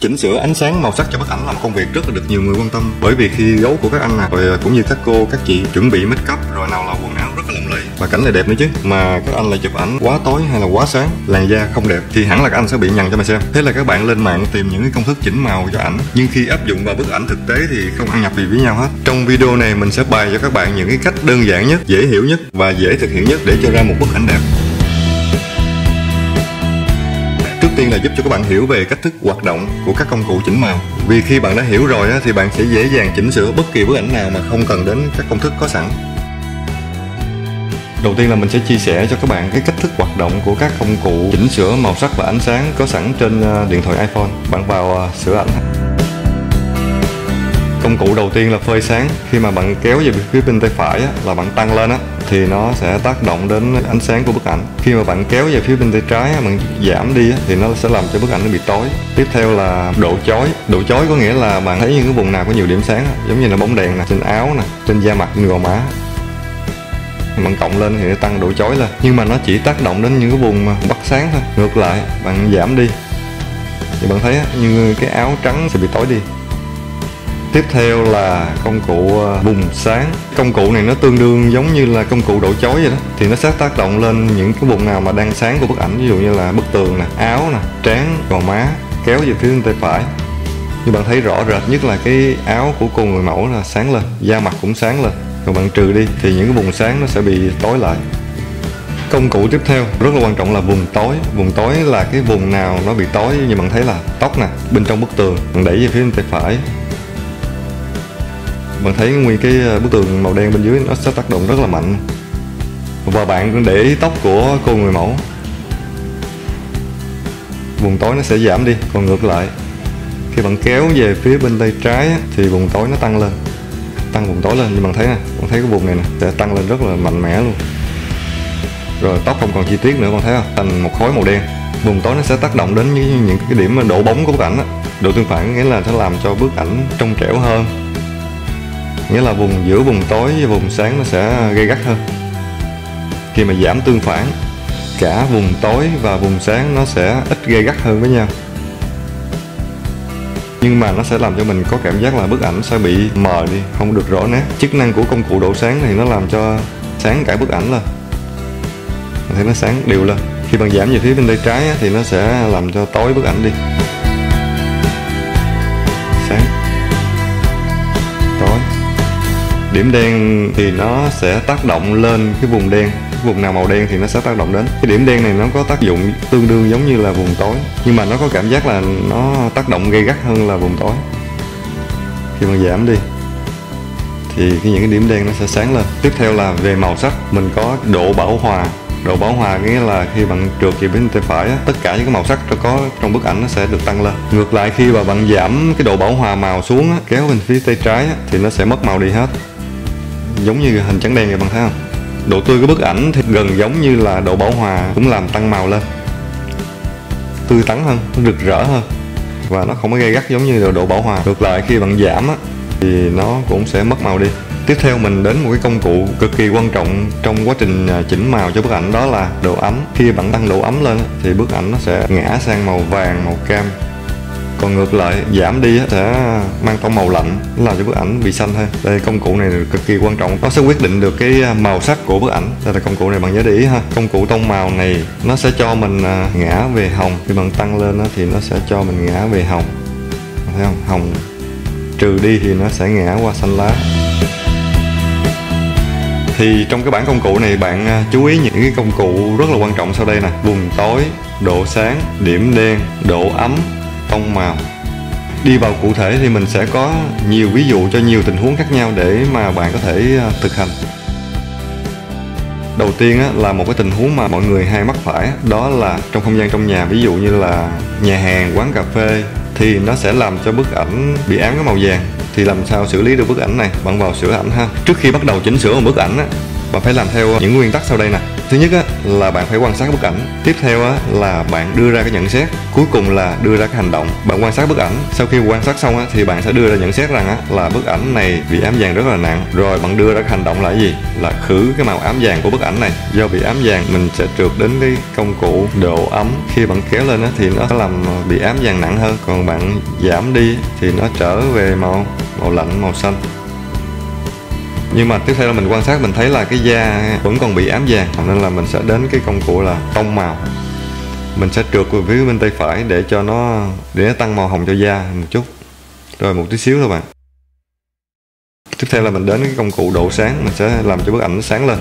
Chỉnh sửa ánh sáng màu sắc cho bức ảnh là một công việc rất là được nhiều người quan tâm. Bởi vì khi gấu của các anh nè, rồi à, cũng như các cô, các chị chuẩn bị make up, rồi nào là quần áo rất là lộng lẫy và cảnh này đẹp nữa chứ, mà các anh lại chụp ảnh quá tối hay là quá sáng, làn da không đẹp, thì hẳn là các anh sẽ bị nhằn cho mà xem. Thế là các bạn lên mạng tìm những cái công thức chỉnh màu cho ảnh. Nhưng khi áp dụng vào bức ảnh thực tế thì không ăn nhập gì với nhau hết. Trong video này mình sẽ bày cho các bạn những cái cách đơn giản nhất, dễ hiểu nhất và dễ thực hiện nhất để cho ra một bức ảnh đẹp. Tiên là giúp cho các bạn hiểu về cách thức hoạt động của các công cụ chỉnh màu. Vì khi bạn đã hiểu rồi thì bạn sẽ dễ dàng chỉnh sửa bất kỳ bức ảnh nào mà không cần đến các công thức có sẵn. Đầu tiên là mình sẽ chia sẻ cho các bạn cái cách thức hoạt động của các công cụ chỉnh sửa màu sắc và ánh sáng có sẵn trên ờ, điện thoại iPhone. Bạn vào ờ, sửa ảnh. Công cụ đầu tiên là phơi sáng. Khi mà bạn kéo về phía bên tay phải á, là bạn tăng lên á thì nó sẽ tác động đến ánh sáng của bức ảnh. Khi mà bạn kéo về phía bên tay trái bạn giảm đi thì nó sẽ làm cho bức ảnh nó bị tối. Tiếp theo là độ chói. Độ chói có nghĩa là bạn thấy những cái vùng nào có nhiều điểm sáng giống như là bóng đèn nè trên áo nè trên da mặt trên gò má. Bạn cộng lên thì nó tăng độ chói lên. Nhưng mà nó chỉ tác động đến những cái vùng mà bắt sáng thôi. Ngược lại bạn giảm đi. Thì bạn thấy như cái áo trắng sẽ bị tối đi. Tiếp theo là công cụ ờ, bùng vùng sáng. Công cụ này nó tương đương giống như là công cụ đổ chói vậy đó. Thì nó sẽ tác động lên những cái vùng nào mà đang sáng của bức ảnh Ví dụ như là bức tường nè, áo nè, trán, gò má Kéo về phía bên tay phải. Như bạn thấy rõ rệt nhất là cái áo của cô người mẫu là sáng lên Da mặt cũng sáng lên. Còn bạn trừ đi thì những cái vùng sáng nó sẽ bị tối lại. Công cụ tiếp theo rất là quan trọng là vùng tối. Vùng tối là cái vùng nào nó bị tối như bạn thấy là tóc nè Bên trong bức tường. Bạn đẩy về phía bên tay phải bạn thấy nguyên cái à, bức tường màu đen bên dưới nó sẽ tác động rất là mạnh. Và bạn để ý tóc của cô người mẫu. Vùng tối nó sẽ giảm đi còn ngược lại. Khi bạn kéo về phía bên tay trái thì vùng tối nó tăng lên. Tăng vùng tối lên như bạn thấy nè bạn thấy cái vùng này nè sẽ tăng lên rất là mạnh mẽ luôn. Rồi tóc không còn chi tiết nữa bạn thấy không? Thành một khối màu đen. Vùng tối nó sẽ tác động đến những, những cái điểm độ bóng của bức ảnh đó. độ tương phản nghĩa là sẽ làm cho bức ảnh trong trẻo hơn nghĩa là vùng giữa vùng tối và vùng sáng nó sẽ gây gắt hơn. Khi mà giảm tương phản, cả vùng tối và vùng sáng nó sẽ ít gây gắt hơn với nhau. Nhưng mà nó sẽ làm cho mình có cảm giác là bức ảnh sẽ bị mờ đi, không được rõ nét. Chức năng của công cụ độ sáng thì nó làm cho sáng cả bức ảnh lên. Thì thấy nó sáng đều lên. Khi bạn giảm về phía bên tay trái thì nó sẽ làm cho tối bức ảnh đi. Điểm đen thì nó sẽ tác động lên cái vùng đen. Vùng nào màu đen thì nó sẽ tác động đến. Cái điểm đen này nó có tác dụng tương đương giống như là vùng tối, nhưng mà nó có cảm giác là nó tác động gây gắt hơn là vùng tối. Khi mà giảm đi, thì cái những cái điểm đen nó sẽ sáng lên. Tiếp theo là về màu sắc, mình có độ bảo hòa. Độ bảo hòa nghĩa là khi bạn trượt về bên tay phải tất cả những cái màu sắc có trong bức ảnh nó sẽ được tăng lên. Ngược lại, khi mà bạn giảm cái độ bảo hòa màu xuống kéo bên phía tay trái thì nó sẽ mất màu đi hết giống như hình trắng đen vậy bạn thấy không? Độ tươi của bức ảnh thì gần giống như là độ bảo hòa cũng làm tăng màu lên. Tươi tắn hơn rực rỡ hơn. Và nó không có gây gắt giống như độ bảo hòa. Ngược lại khi bạn giảm á, thì nó cũng sẽ mất màu đi. Tiếp theo mình đến một cái công cụ cực kỳ quan trọng trong quá trình à, chỉnh màu cho bức ảnh đó là độ ấm. Khi bạn tăng độ ấm lên thì bức ảnh nó sẽ ngã sang màu vàng màu cam còn ngược lại, giảm đi sẽ mang tông màu lạnh làm cho bức ảnh bị xanh thôi. Đây, công cụ này cực kỳ quan trọng. Nó sẽ quyết định được cái à, màu sắc của bức ảnh. Đây là công cụ này bạn nhớ để ý ha. Công cụ tông màu này, nó sẽ cho mình à, ngã về hồng. Khi bạn tăng lên thì nó sẽ cho mình ngã về hồng. Thấy không? Hồng. Trừ đi thì nó sẽ ngã qua xanh lá. Thì trong cái bảng công cụ này, bạn à, chú ý những cái công cụ rất là quan trọng sau đây nè. Vùng tối, độ sáng, điểm đen, độ ấm tông màu đi vào cụ thể thì mình sẽ có nhiều ví dụ cho nhiều tình huống khác nhau để mà bạn có thể à, thực hành. Đầu tiên là một cái tình huống mà mọi người hay mắc phải đó là trong không gian trong nhà, ví dụ như là nhà hàng, quán cà phê, thì nó sẽ làm cho bức ảnh bị ám cái màu vàng. Thì làm sao xử lý được bức ảnh này? Bạn vào sửa ảnh ha. Trước khi bắt đầu chỉnh sửa một bức ảnh á, bạn phải làm theo à, những nguyên tắc sau đây nè thứ nhất á, là bạn phải quan sát bức ảnh. Tiếp theo á, là bạn đưa ra cái nhận xét. Cuối cùng là đưa ra cái hành động. Bạn quan sát bức ảnh. Sau khi quan sát xong á, thì bạn sẽ đưa ra nhận xét rằng á, là bức ảnh này bị ám vàng rất là nặng. Rồi bạn đưa ra cái hành động là gì? Là khử cái màu ám vàng của bức ảnh này. Do bị ám vàng mình sẽ trượt đến cái công cụ độ ấm. Khi bạn kéo lên á, thì nó làm bị ám vàng nặng hơn. Còn bạn giảm đi thì nó trở về màu màu lạnh màu xanh nhưng mà tiếp theo là mình quan sát, mình thấy là cái da vẫn còn bị ám vàng, nên là mình sẽ đến cái công cụ là tông màu. Mình sẽ trượt về phía bên tay phải để cho nó, để nó tăng màu hồng cho da một chút. Rồi một tí xíu thôi bạn. Tiếp theo là mình đến cái công cụ độ sáng, mình sẽ làm cho bức ảnh nó sáng lên.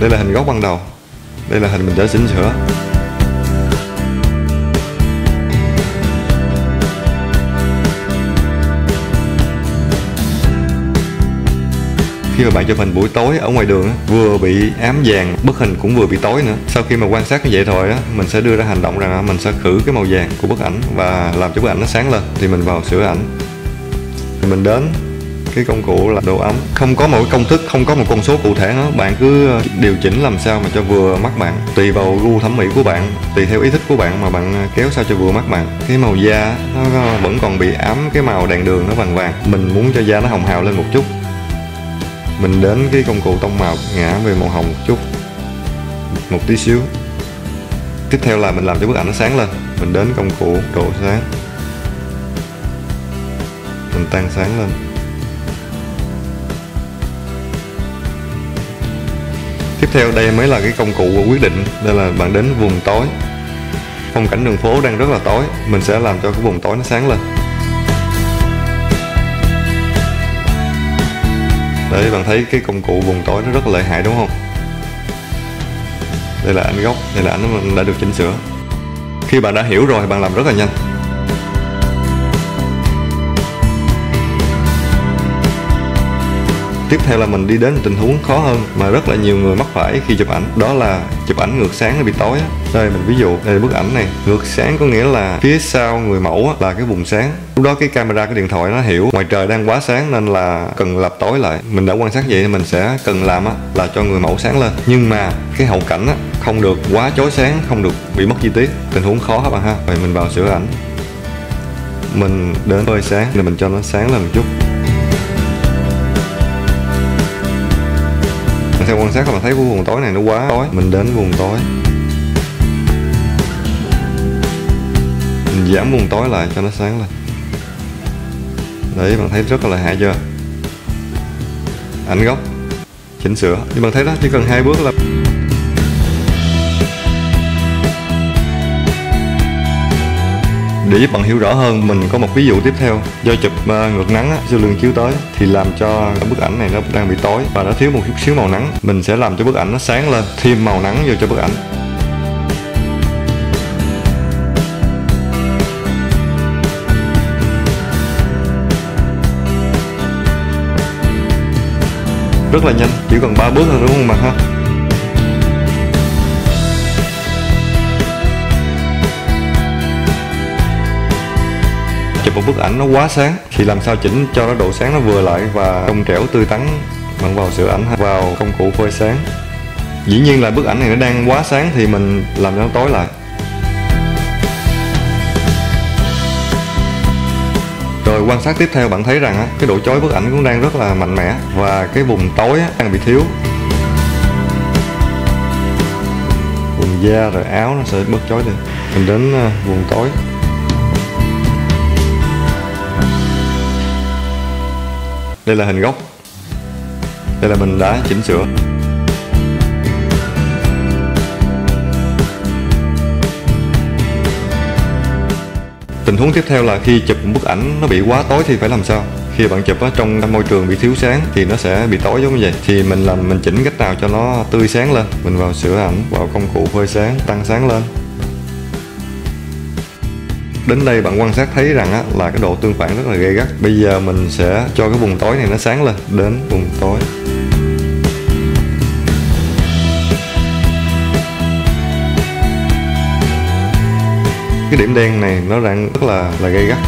Đây là hình góc ban đầu. Đây là hình mình đã chỉnh sửa. Khi mà bạn chụp hình buổi tối ở ngoài đường vừa bị ám vàng, bức hình cũng vừa bị tối nữa. Sau khi mà quan sát như vậy thôi á, mình sẽ đưa ra hành động rằng mình sẽ khử cái màu vàng của bức ảnh và làm cho bức ảnh nó sáng lên thì mình vào sửa ảnh. Thì mình đến cái công cụ là độ ấm. Không có một công thức, không có một con số cụ thể nữa. Bạn cứ ờ, điều chỉnh làm sao mà cho vừa mắt bạn. Tùy vào gu thẩm mỹ của bạn, tùy theo ý thích của bạn mà bạn ờ, kéo sao cho vừa mắt bạn. Cái màu da nó vẫn còn bị ám cái màu đèn đường nó vàng vàng. Mình muốn cho da nó hồng hào lên một chút mình đến cái công cụ tông màu ngã về màu hồng một chút. Một tí xíu. Tiếp theo là mình làm cho bức ảnh nó sáng lên. Mình đến công cụ độ sáng. Mình tăng sáng lên. Tiếp theo đây mới là cái công cụ quyết định. Đây là bạn đến vùng tối. Phong cảnh đường phố đang rất là tối. Mình sẽ làm cho cái vùng tối nó sáng lên. Đấy, bạn thấy cái công cụ vùng tối nó rất là lợi hại, đúng không? Đây là ảnh gốc, Đây là ảnh đã được chỉnh sửa. Khi bạn đã hiểu rồi, bạn làm rất là nhanh. Tiếp theo là mình đi đến tình huống khó hơn mà rất là nhiều người mắc phải khi chụp ảnh. Đó là chụp ảnh ngược sáng nó bị tối đây, mình ví dụ, đây là bức ảnh này. Ngược sáng có nghĩa là phía sau người mẫu là cái vùng sáng. Lúc đó cái camera, cái điện thoại nó hiểu, ngoài trời đang quá sáng nên là cần lập tối lại. Mình đã quan sát vậy mình sẽ cần làm là cho người mẫu sáng lên. Nhưng mà cái hậu cảnh không được quá chói sáng, không được bị mất chi tiết. Tình huống khó các bạn ha. Vậy mình vào sửa ảnh. Mình đến hơi sáng thì mình cho nó sáng lên một chút. Theo quan sát các bạn thấy cái vùng tối này nó quá tối. Mình đến vùng tối. Mình giảm vùng tối lại cho nó sáng lên. Đấy bạn thấy rất là hại chưa? Ảnh góc, chỉnh sửa. Nhưng bạn thấy đó, chỉ cần hai bước là để giúp bạn hiểu rõ hơn mình có một ví dụ tiếp theo. Do chụp uh, ngược nắng á, siêu lượng chiếu tới thì làm cho bức ảnh này nó đang bị tối và nó thiếu một chút xíu màu nắng. Mình sẽ làm cho bức ảnh nó sáng lên thêm màu nắng vô cho bức ảnh. Rất là nhanh chỉ cần ba bước thôi đúng không bạn ha? Một bức ảnh nó quá sáng. Thì làm sao chỉnh cho nó độ sáng nó vừa lại và trong trẻo tươi tắn, bằng vào sửa ảnh vào công cụ phơi sáng. Dĩ nhiên là bức ảnh này nó đang quá sáng thì mình làm cho nó tối lại. Rồi quan sát tiếp theo bạn thấy rằng cái độ chói bức ảnh cũng đang rất là mạnh mẽ và cái vùng tối đang bị thiếu. Vùng da rồi áo nó sẽ bớt chói đi. Mình đến à, vùng tối. Đây là hình gốc. Đây là mình đã chỉnh sửa. Tình huống tiếp theo là khi chụp một bức ảnh nó bị quá tối thì phải làm sao? Khi bạn chụp ở trong môi trường bị thiếu sáng thì nó sẽ bị tối giống như vậy. Thì mình làm, mình chỉnh cách nào cho nó tươi sáng lên? Mình vào sửa ảnh, vào công cụ phơi sáng, tăng sáng lên đến đây bạn quan sát thấy rằng á, là cái độ tương phản rất là gay gắt. Bây giờ mình sẽ cho cái vùng tối này nó sáng lên đến vùng tối. Cái điểm đen này nó rạng rất là là gay gắt.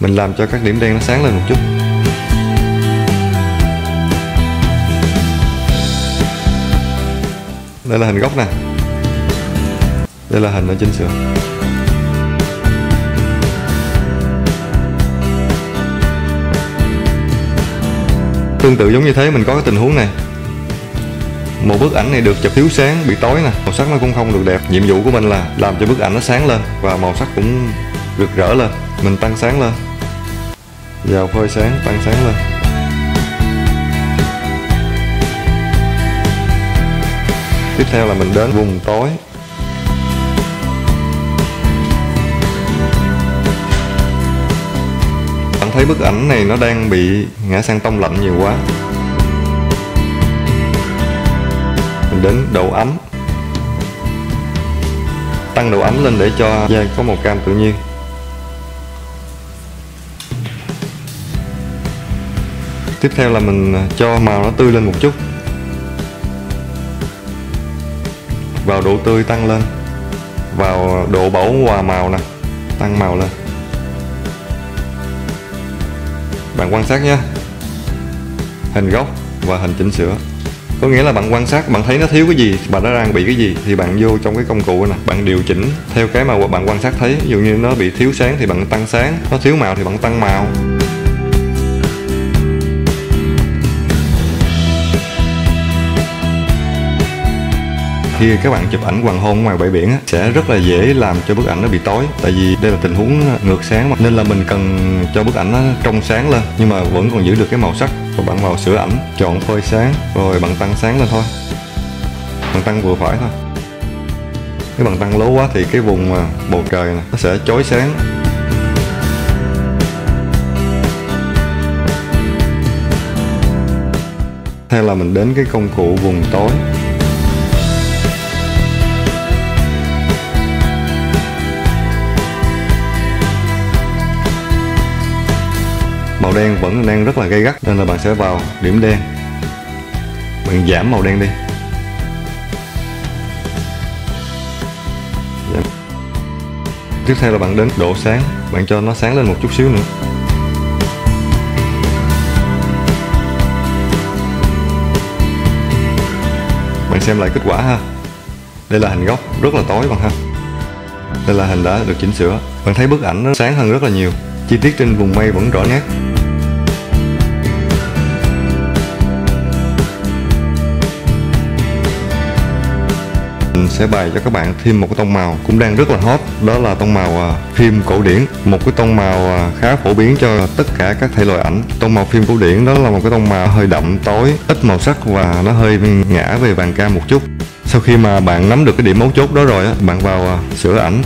Mình làm cho các điểm đen nó sáng lên một chút. Đây là hình góc nè đây là hình ở chỉnh sửa tương tự giống như thế, mình có cái tình huống này. Một bức ảnh này được chụp thiếu sáng, bị tối nè. Màu sắc nó cũng không được đẹp. Nhiệm vụ của mình là làm cho bức ảnh nó sáng lên và màu sắc cũng rực rỡ lên. Mình tăng sáng lên. Vào phơi sáng, tăng sáng lên. Tiếp theo là mình đến vùng tối. Thấy bức ảnh này nó đang bị ngã sang tông lạnh nhiều quá. Mình đến độ ấm. Tăng độ ấm lên để cho da có màu cam tự nhiên. Tiếp theo là mình à, cho màu nó tươi lên một chút. Vào độ tươi tăng lên. Vào độ bẩu hòa màu nè, tăng màu lên. Bạn quan sát nhé. Hình gốc và hình chỉnh sửa. Có nghĩa là bạn quan sát, bạn thấy nó thiếu cái gì, bạn nó đang bị cái gì, thì bạn vô trong cái công cụ này. Bạn điều chỉnh theo cái mà bạn quan sát thấy. Ví dụ như nó bị thiếu sáng thì bạn tăng sáng, nó thiếu màu thì bạn tăng màu. Khi các bạn chụp ảnh hoàng hôn ngoài bãi biển á, sẽ rất là dễ làm cho bức ảnh nó bị tối. Tại vì đây là tình huống ngược sáng mà. Nên là mình cần cho bức ảnh nó trong sáng lên nhưng mà vẫn còn giữ được cái màu sắc. Và bạn vào sửa ảnh chọn phơi sáng rồi bạn tăng sáng lên thôi. Bạn tăng vừa phải thôi. Nếu bạn tăng lố quá thì cái vùng mà bầu trời này, nó sẽ chói sáng. Hay là mình đến cái công cụ vùng tối. Đen vẫn đang rất là gay gắt, nên là bạn sẽ vào điểm đen. Bạn giảm màu đen đi. Giảm. tiếp theo là bạn đến độ sáng, bạn cho nó sáng lên một chút xíu nữa. Bạn xem lại kết quả ha. Đây là hình gốc rất là tối bạn ha. Đây là hình đã được chỉnh sửa. Bạn thấy bức ảnh nó sáng hơn rất là nhiều. Chi tiết trên vùng mây vẫn rõ nét. Sẽ bày cho các bạn thêm một cái tông màu cũng đang rất là hot đó là tông màu à, phim cổ điển. Một cái tông màu à, khá phổ biến cho tất cả các thể loại ảnh. Tông màu phim cổ điển đó là một cái tông màu hơi đậm tối ít màu sắc và nó hơi ngã về vàng cam một chút. Sau khi mà bạn nắm được cái điểm mấu chốt đó rồi á bạn vào à, sửa ảnh.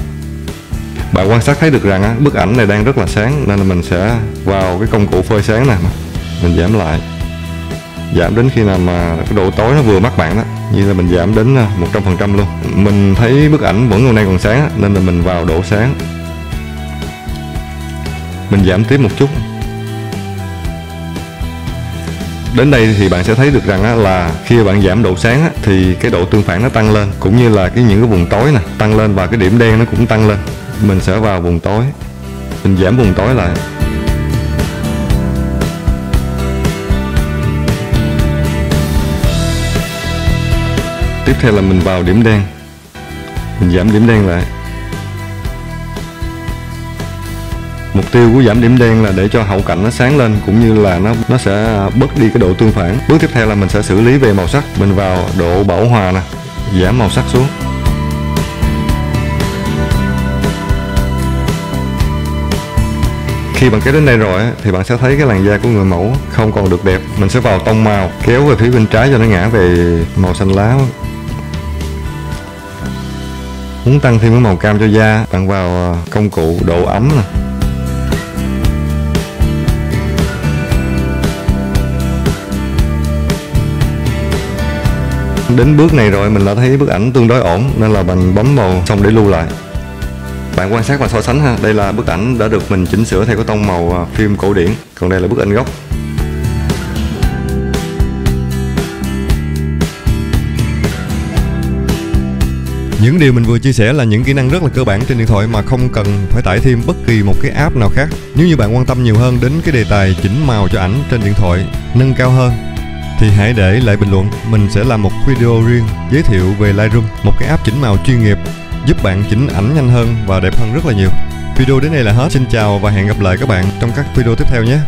Bạn quan sát thấy được rằng á, bức ảnh này đang rất là sáng nên là mình sẽ vào cái công cụ phơi sáng này mình giảm lại. Giảm đến khi nào mà cái độ tối nó vừa mắt bạn đó như là mình giảm đến à, 100% luôn. Mình thấy bức ảnh vẫn hôm nay còn sáng nên là mình vào độ sáng. Mình giảm tiếp một chút. Đến đây thì bạn sẽ thấy được rằng là khi bạn giảm độ sáng thì cái độ tương phản nó tăng lên, cũng như là cái những cái vùng tối nè, tăng lên và cái điểm đen nó cũng tăng lên. Mình sẽ vào vùng tối. Mình giảm vùng tối lại. Tiếp theo là mình vào điểm đen. Mình giảm điểm đen lại. Mục tiêu của giảm điểm đen là để cho hậu cảnh nó sáng lên, cũng như là nó nó sẽ à, bớt đi cái độ tương phản. Bước tiếp theo là mình sẽ xử lý về màu sắc. Mình vào độ bảo hòa nè. Giảm màu sắc xuống. Khi bạn kéo đến đây rồi thì bạn sẽ thấy cái làn da của người mẫu không còn được đẹp. Mình sẽ vào tông màu, kéo về phía bên trái cho nó ngã về màu xanh lá muốn tăng thêm cái màu cam cho da. Bạn vào ờ, công cụ độ ấm nè. Đến bước này rồi mình đã thấy bức ảnh tương đối ổn, nên là mình bấm vào xong để lưu lại. Bạn quan sát và so sánh ha. Đây là bức ảnh đã được mình chỉnh sửa theo cái tông màu ờ, phim cổ điển. Còn đây là bức ảnh gốc. Những điều mình vừa chia sẻ là những kỹ năng rất là cơ bản trên điện thoại mà không cần phải tải thêm bất kỳ một cái app nào khác. Nếu như bạn quan tâm nhiều hơn đến cái đề tài chỉnh màu cho ảnh trên điện thoại, nâng cao hơn thì hãy để lại bình luận. Mình sẽ làm một video riêng giới thiệu về Lightroom, một cái app chỉnh màu chuyên nghiệp giúp bạn chỉnh ảnh nhanh hơn và đẹp hơn rất là nhiều. Video đến đây là hết. Xin chào và hẹn gặp lại các bạn trong các video tiếp theo nhé.